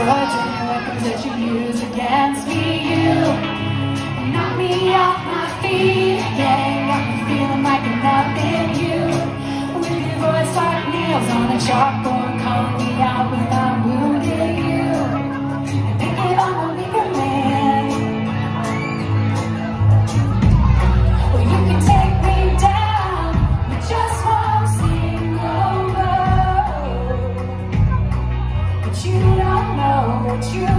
the weapons that you use against me. You knock me off my feet again. Got me feeling like I'm nothing. You with your voice like nails on a chalkboard, you